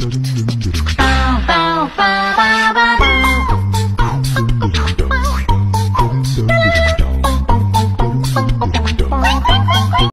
dun, dun.